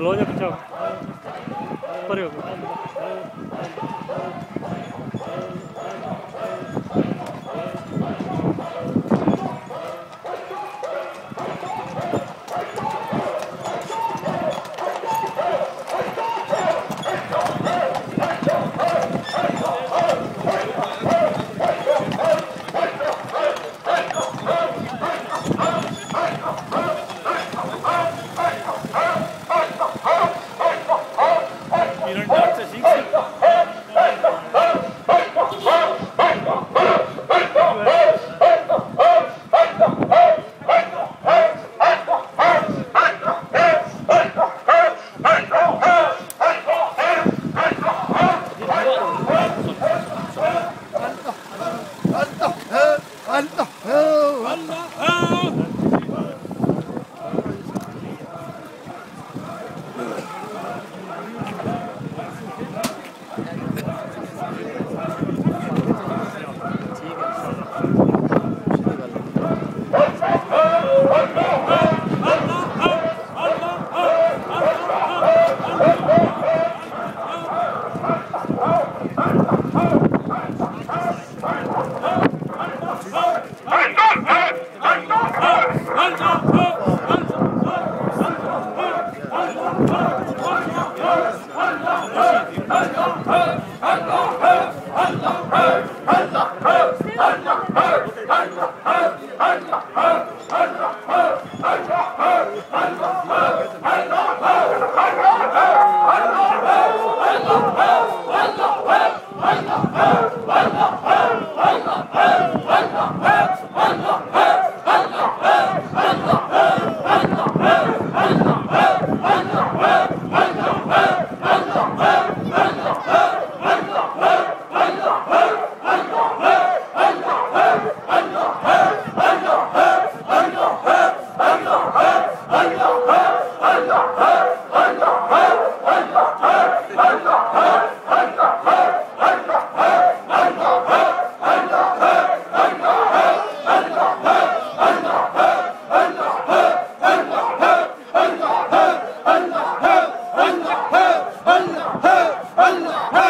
क्लोज है बचाओ पर Hey! Allah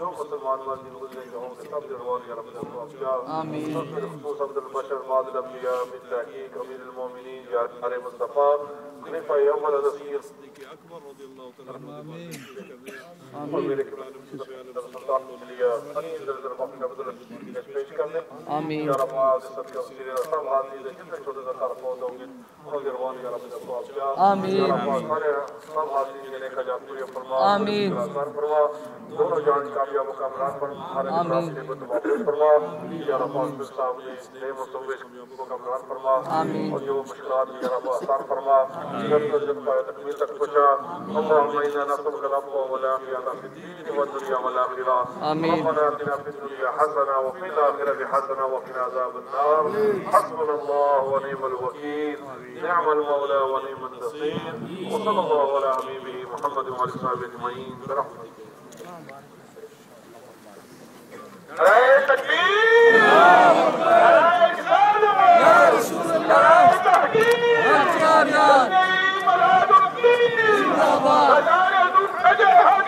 جو مسلمان والدين گزرے جو ہوں سب دربار یا رب العالمین آمین خصوص عبد البشر بعد الانبیاء من تحقیق امیر المؤمنین یا ارے مصطفی خلیفہ اول نصیر صدیق اکبر رضی اللہ تعالی عنہ آمین اور میرے آمين يا رب هذا الصدق يا رب هذه جدا شدد طرفه دوغين وغيروان يا رب الصواب آمين. يا رب سارے سب حاضرین نے کا جان پوری فرما آمین. سر فرما دونوں جان کامیاب یا نعرہ تکبیر نعرہ رسالت یا رسول اللہ تحقیق يا ملاد الدين زندہ باد. بداية النجاح